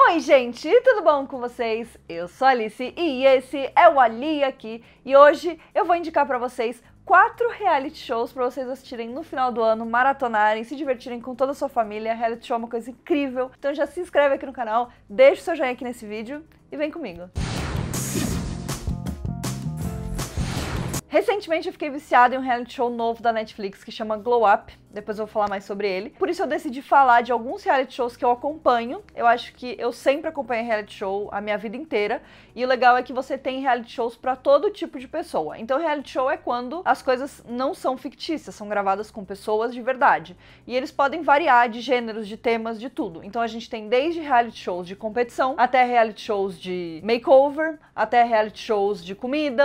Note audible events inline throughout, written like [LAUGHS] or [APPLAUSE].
Oi, gente, tudo bom com vocês? Eu sou a Alice e esse é o Ali aqui e hoje eu vou indicar pra vocês quatro reality shows pra vocês assistirem no final do ano, maratonarem, se divertirem com toda a sua família. Reality show é uma coisa incrível, então já se inscreve aqui no canal, deixa o seu joinha aqui nesse vídeo e vem comigo. Recentemente eu fiquei viciada em um reality show novo da Netflix que chama Glow Up depois eu vou falar mais sobre ele. Por isso eu decidi falar de alguns reality shows que eu acompanho. Eu acho que eu sempre acompanho reality show a minha vida inteira. E o legal é que você tem reality shows para todo tipo de pessoa. Então reality show é quando as coisas não são fictícias, são gravadas com pessoas de verdade. E eles podem variar de gêneros, de temas, de tudo. Então a gente tem desde reality shows de competição, até reality shows de makeover, até reality shows de comida,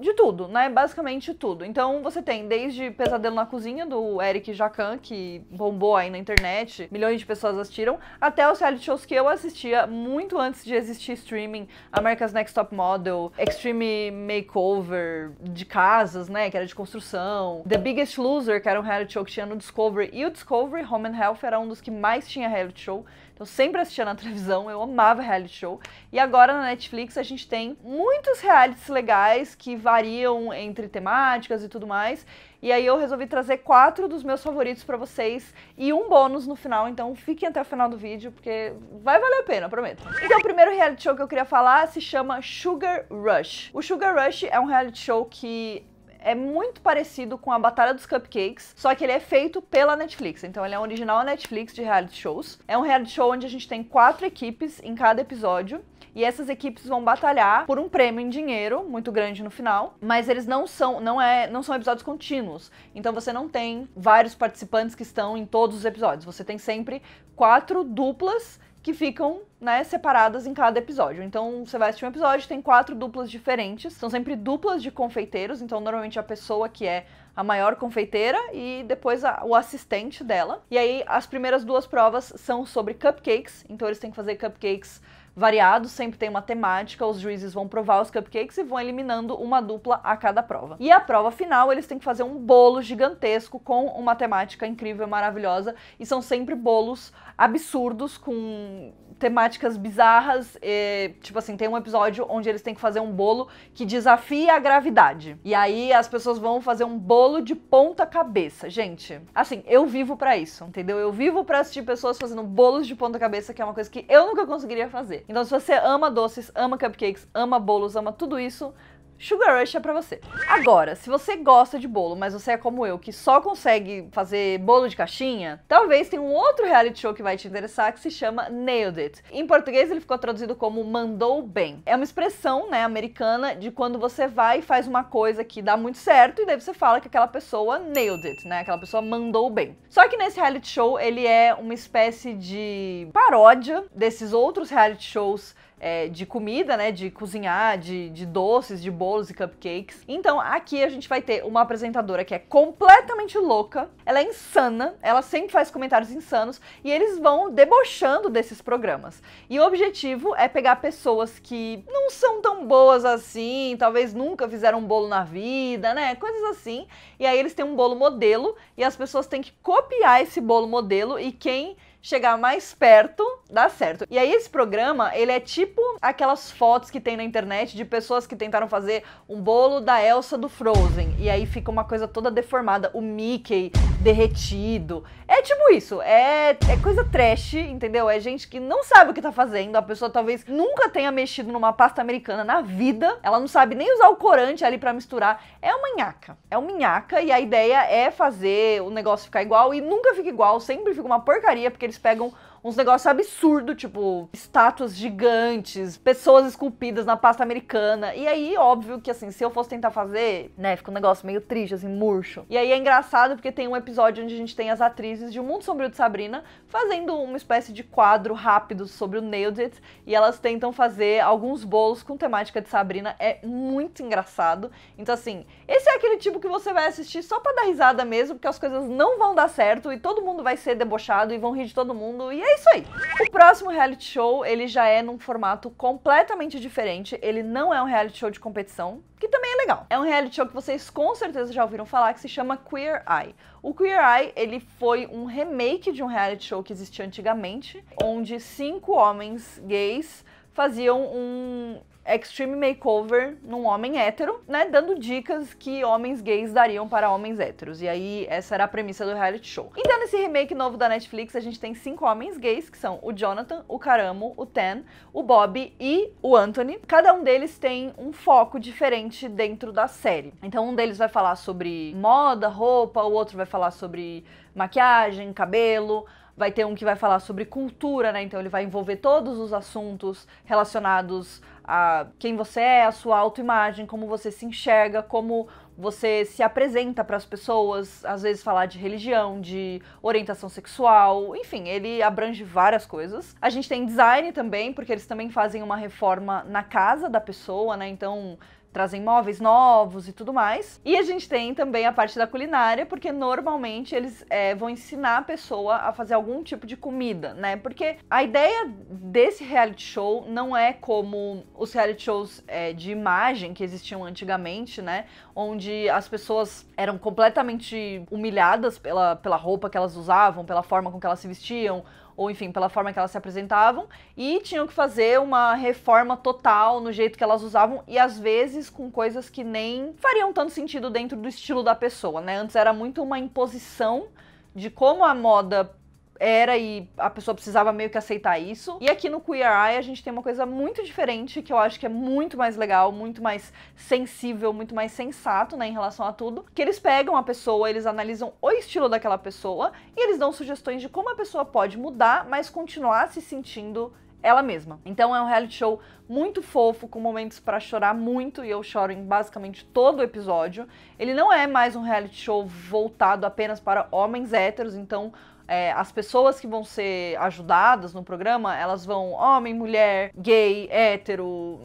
de tudo, né? Basicamente tudo. Então você tem desde Pesadelo na Cozinha, do Eric Jacan, que bombou aí na internet, milhões de pessoas assistiram, até os reality shows que eu assistia muito antes de existir streaming, America's Next Top Model, Extreme Makeover de casas, né, que era de construção, The Biggest Loser, que era um reality show que tinha no Discovery, e o Discovery Home and Health era um dos que mais tinha reality show. Então sempre assistia na [LAUGHS] televisão, eu amava reality show. E agora na Netflix a gente tem muitos realities legais que variam entre temáticas e tudo mais. E aí eu resolvi trazer quatro dos meus favoritos para vocês e um bônus no final, então fiquem até o final do vídeo porque vai valer a pena, prometo. Então o primeiro reality show que eu queria falar se chama Sugar Rush. O Sugar Rush é um reality show que é muito parecido com a Batalha dos Cupcakes, só que ele é feito pela Netflix. Então ele é um original Netflix de reality shows. É um reality show onde a gente tem quatro equipes em cada episódio. E essas equipes vão batalhar por um prêmio em dinheiro muito grande no final, mas eles não são, não é, não são episódios contínuos. Então você não tem vários participantes que estão em todos os episódios. Você tem sempre quatro duplas que ficam né, separadas em cada episódio. Então, você vai assistir um episódio, tem quatro duplas diferentes, são sempre duplas de confeiteiros, então normalmente a pessoa que é a maior confeiteira e depois a, o assistente dela. E aí, as primeiras duas provas são sobre cupcakes, então eles têm que fazer cupcakes variados, sempre tem uma temática, os juízes vão provar os cupcakes e vão eliminando uma dupla a cada prova. E a prova final, eles têm que fazer um bolo gigantesco com uma temática incrível, maravilhosa, e são sempre bolos absurdos com temáticas bizarras. E, tipo assim, tem um episódio onde eles têm que fazer um bolo que desafia a gravidade. E aí as pessoas vão fazer um bolo de ponta cabeça. Gente, assim, eu vivo para isso, entendeu? Eu vivo para assistir pessoas fazendo bolos de ponta cabeça, que é uma coisa que eu nunca conseguiria fazer. Então, se você ama doces, ama cupcakes, ama bolos, ama tudo isso, Sugar Rush é pra você. Agora, se você gosta de bolo, mas você é como eu, que só consegue fazer bolo de caixinha, talvez tenha um outro reality show que vai te interessar que se chama Nailed It. Em português ele ficou traduzido como mandou bem. É uma expressão, né, americana de quando você vai e faz uma coisa que dá muito certo e daí você fala que aquela pessoa nailed it, né? Aquela pessoa mandou bem. Só que nesse reality show ele é uma espécie de paródia desses outros reality shows é, de comida, né? De cozinhar, de, de doces, de bolos e cupcakes. Então aqui a gente vai ter uma apresentadora que é completamente louca, ela é insana, ela sempre faz comentários insanos e eles vão debochando desses programas. E o objetivo é pegar pessoas que não são tão boas assim, talvez nunca fizeram um bolo na vida, né? Coisas assim. E aí eles têm um bolo modelo e as pessoas têm que copiar esse bolo modelo e quem chegar mais perto, dá certo. E aí esse programa, ele é tipo aquelas fotos que tem na internet de pessoas que tentaram fazer um bolo da Elsa do Frozen e aí fica uma coisa toda deformada, o Mickey derretido. É tipo isso, é, é coisa trash, entendeu? É gente que não sabe o que tá fazendo, a pessoa talvez nunca tenha mexido numa pasta americana na vida, ela não sabe nem usar o corante ali para misturar. É uma nhaca, é uma nhaca e a ideia é fazer o negócio ficar igual e nunca fica igual, sempre fica uma porcaria porque eles pegam uns negócios absurdos, tipo estátuas gigantes, pessoas esculpidas na pasta americana. E aí, óbvio que assim, se eu fosse tentar fazer, né, fica um negócio meio triste, assim, murcho. E aí é engraçado porque tem um episódio onde a gente tem as atrizes de O Mundo Sombrio de Sabrina fazendo uma espécie de quadro rápido sobre o Nailed It e elas tentam fazer alguns bolos com temática de Sabrina. É muito engraçado. Então, assim, esse é aquele tipo que você vai assistir só pra dar risada mesmo, porque as coisas não vão dar certo e todo mundo vai ser debochado e vão rir de todo mundo. E é isso aí. O próximo reality show, ele já é num formato completamente diferente. Ele não é um reality show de competição, que também é legal. É um reality show que vocês com certeza já ouviram falar, que se chama Queer Eye. O Queer Eye, ele foi um remake de um reality show que existia antigamente, onde cinco homens gays faziam um Extreme Makeover num homem hétero, né? Dando dicas que homens gays dariam para homens héteros. E aí, essa era a premissa do reality show. Então, nesse remake novo da Netflix, a gente tem cinco homens gays, que são o Jonathan, o Caramo, o Ten, o Bob e o Anthony. Cada um deles tem um foco diferente dentro da série. Então, um deles vai falar sobre moda, roupa, o outro vai falar sobre maquiagem, cabelo vai ter um que vai falar sobre cultura, né? Então ele vai envolver todos os assuntos relacionados a quem você é, a sua autoimagem, como você se enxerga, como você se apresenta para as pessoas, às vezes falar de religião, de orientação sexual, enfim, ele abrange várias coisas. A gente tem design também, porque eles também fazem uma reforma na casa da pessoa, né? Então trazem móveis novos e tudo mais. E a gente tem também a parte da culinária, porque normalmente eles é, vão ensinar a pessoa a fazer algum tipo de comida, né? Porque a ideia desse reality show não é como os reality shows é, de imagem que existiam antigamente, né? Onde as pessoas eram completamente humilhadas pela, pela roupa que elas usavam, pela forma com que elas se vestiam ou enfim, pela forma que elas se apresentavam, e tinham que fazer uma reforma total no jeito que elas usavam e às vezes com coisas que nem fariam tanto sentido dentro do estilo da pessoa, né? Antes era muito uma imposição de como a moda era e a pessoa precisava meio que aceitar isso. E aqui no Queer Eye a gente tem uma coisa muito diferente que eu acho que é muito mais legal, muito mais sensível, muito mais sensato, né, em relação a tudo. Que eles pegam a pessoa, eles analisam o estilo daquela pessoa e eles dão sugestões de como a pessoa pode mudar, mas continuar se sentindo ela mesma. Então é um reality show muito fofo, com momentos para chorar muito, e eu choro em basicamente todo o episódio. Ele não é mais um reality show voltado apenas para homens héteros, então é, as pessoas que vão ser ajudadas no programa, elas vão homem, mulher, gay, hétero,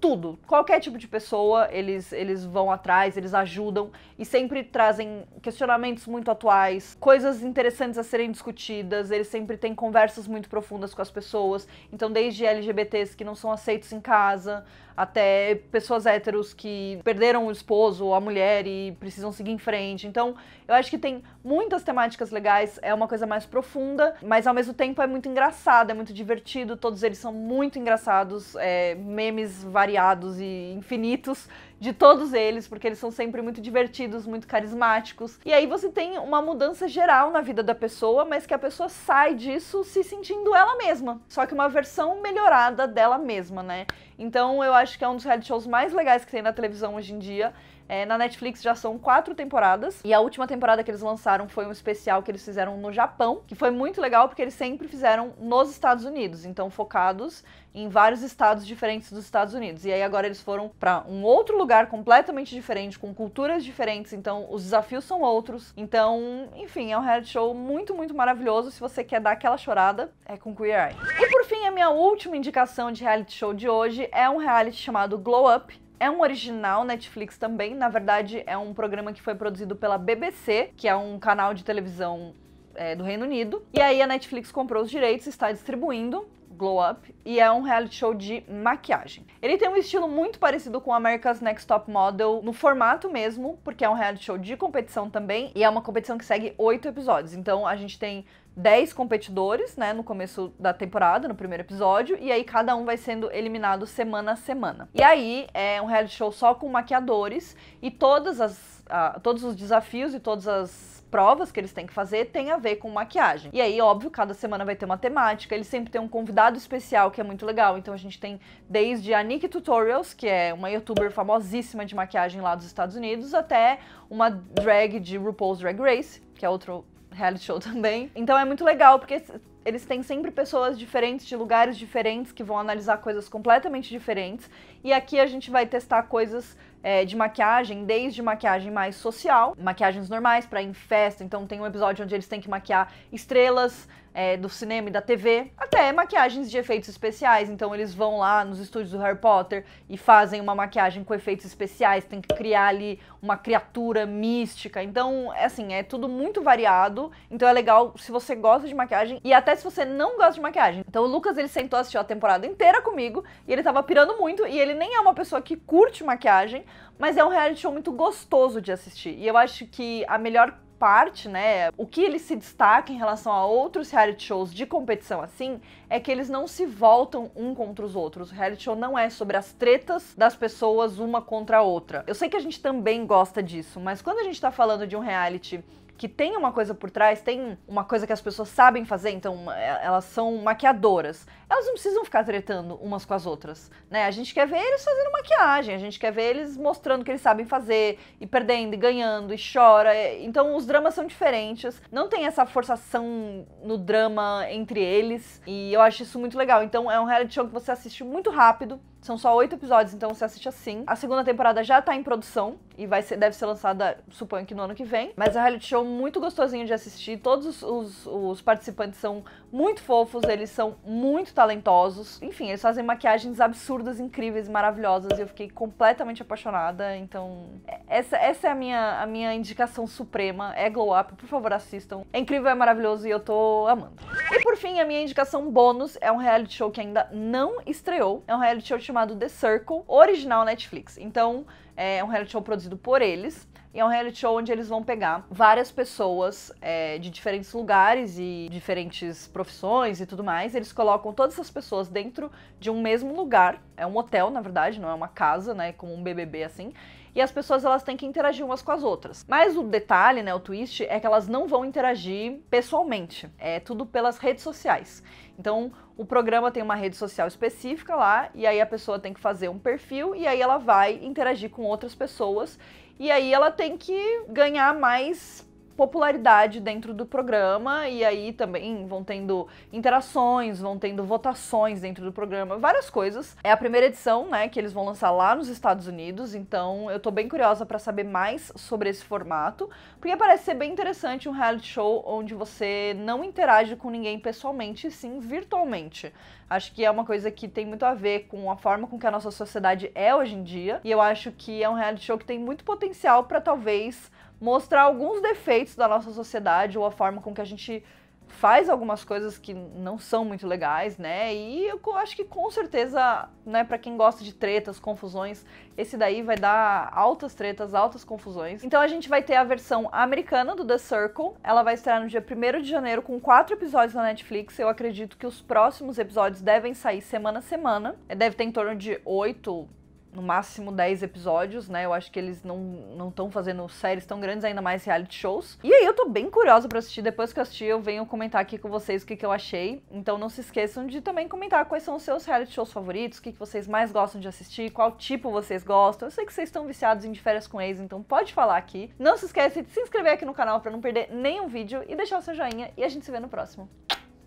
tudo. Qualquer tipo de pessoa, eles, eles vão atrás, eles ajudam e sempre trazem questionamentos muito atuais, coisas interessantes a serem discutidas, eles sempre têm conversas muito profundas com as pessoas. Então, desde LGBTs que não são aceitos em casa, até pessoas héteros que perderam o esposo ou a mulher e precisam seguir em frente. Então, eu acho que tem muitas temáticas legais, é uma coisa mais profunda, mas ao mesmo tempo é muito engraçado, é muito divertido, todos eles são muito engraçados, é, memes variados e infinitos de todos eles, porque eles são sempre muito divertidos, muito carismáticos. E aí você tem uma mudança geral na vida da pessoa, mas que a pessoa sai disso se sentindo ela mesma, só que uma versão melhorada dela mesma, né? Então eu acho que é um dos reality shows mais legais que tem na televisão hoje em dia. É, na Netflix já são quatro temporadas. E a última temporada que eles lançaram foi um especial que eles fizeram no Japão, que foi muito legal porque eles sempre fizeram nos Estados Unidos, então focados em vários estados diferentes dos Estados Unidos. E aí agora eles foram para um outro lugar completamente diferente, com culturas diferentes, então os desafios são outros. Então, enfim, é um reality show muito, muito maravilhoso. Se você quer dar aquela chorada, é com Queer Eye. E por fim, a minha última indicação de reality show de hoje é um reality chamado Glow Up é um original Netflix também, na verdade é um programa que foi produzido pela BBC, que é um canal de televisão é, do Reino Unido. E aí a Netflix comprou os direitos e está distribuindo. Glow Up e é um reality show de maquiagem. Ele tem um estilo muito parecido com America's Next Top Model no formato mesmo, porque é um reality show de competição também e é uma competição que segue oito episódios. Então a gente tem 10 competidores, né, no começo da temporada, no primeiro episódio, e aí cada um vai sendo eliminado semana a semana. E aí é um reality show só com maquiadores e todas as, todos os desafios e todas as provas que eles têm que fazer tem a ver com maquiagem. E aí, óbvio, cada semana vai ter uma temática, eles sempre tem um convidado especial que é muito legal. Então a gente tem desde a Nikki Tutorials, que é uma youtuber famosíssima de maquiagem lá dos Estados Unidos, até uma drag de RuPaul's Drag Race, que é outro reality show [LAUGHS] também. Então é muito legal, porque eles têm sempre pessoas diferentes, de lugares diferentes, que vão analisar coisas completamente diferentes. E aqui a gente vai testar coisas é, de maquiagem, desde maquiagem mais social, maquiagens normais para ir em festa. Então tem um episódio onde eles têm que maquiar estrelas é, do cinema e da TV, até maquiagens de efeitos especiais. Então eles vão lá nos estúdios do Harry Potter e fazem uma maquiagem com efeitos especiais, tem que criar ali uma criatura mística. Então, é assim, é tudo muito variado. Então é legal se você gosta de maquiagem e até se você não gosta de maquiagem. Então o Lucas ele sentou assistiu a temporada inteira comigo e ele tava pirando muito e ele nem é uma pessoa que curte maquiagem, mas é um reality show muito gostoso de assistir. E eu acho que a melhor parte, né, o que ele se destaca em relação a outros reality shows de competição assim, é que eles não se voltam um contra os outros. O reality show não é sobre as tretas das pessoas uma contra a outra. Eu sei que a gente também gosta disso, mas quando a gente tá falando de um reality que tem uma coisa por trás, tem uma coisa que as pessoas sabem fazer, então é, elas são maquiadoras. Elas não precisam ficar tretando umas com as outras, né? A gente quer ver eles fazendo maquiagem, a gente quer ver eles mostrando que eles sabem fazer, e perdendo, e ganhando, e chora. Então os dramas são diferentes, não tem essa forçação no drama entre eles, e eu acho isso muito legal. Então é um reality show que você assiste muito rápido, são só oito episódios, então você assiste assim. A segunda temporada já tá em produção e vai ser, deve ser lançada, suponho que no ano que vem. Mas é um reality show muito gostosinho de assistir. Todos os, os participantes são muito fofos, eles são muito talentosos. Enfim, eles fazem maquiagens absurdas, incríveis, maravilhosas. E eu fiquei completamente apaixonada. Então, essa, essa é a minha, a minha indicação suprema. É Glow Up, por favor, assistam. É incrível, é maravilhoso e eu tô amando. E por fim, a minha indicação bônus é um reality show que ainda não estreou. É um reality show chamado The Circle, original Netflix. Então, é um reality show produzido por eles. E é um reality show onde eles vão pegar várias pessoas é, de diferentes lugares e diferentes profissões e tudo mais. Eles colocam todas essas pessoas dentro de um mesmo lugar. É um hotel, na verdade, não é uma casa, né? Como um BBB assim e as pessoas elas têm que interagir umas com as outras. Mas o detalhe, né, o twist, é que elas não vão interagir pessoalmente. É tudo pelas redes sociais. Então, o programa tem uma rede social específica lá, e aí a pessoa tem que fazer um perfil, e aí ela vai interagir com outras pessoas, e aí ela tem que ganhar mais popularidade dentro do programa e aí também vão tendo interações, vão tendo votações dentro do programa, várias coisas. É a primeira edição, né, que eles vão lançar lá nos Estados Unidos, então eu tô bem curiosa para saber mais sobre esse formato, porque parece ser bem interessante um reality show onde você não interage com ninguém pessoalmente, sim virtualmente. Acho que é uma coisa que tem muito a ver com a forma com que a nossa sociedade é hoje em dia, e eu acho que é um reality show que tem muito potencial para talvez mostrar alguns defeitos da nossa sociedade ou a forma com que a gente faz algumas coisas que não são muito legais, né? E eu acho que com certeza, né, para quem gosta de tretas, confusões, esse daí vai dar altas tretas, altas confusões. Então a gente vai ter a versão americana do The Circle. Ela vai estrear no dia 1 de janeiro com quatro episódios na Netflix. Eu acredito que os próximos episódios devem sair semana a semana. Deve ter em torno de oito no máximo 10 episódios, né? Eu acho que eles não estão fazendo séries tão grandes, ainda mais reality shows. E aí eu tô bem curiosa para assistir. Depois que eu assistir, eu venho comentar aqui com vocês o que, que eu achei. Então não se esqueçam de também comentar quais são os seus reality shows favoritos, o que, que vocês mais gostam de assistir, qual tipo vocês gostam. Eu sei que vocês estão viciados em de férias com ex, então pode falar aqui. Não se esqueça de se inscrever aqui no canal para não perder nenhum vídeo e deixar o seu joinha. E a gente se vê no próximo.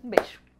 Um beijo.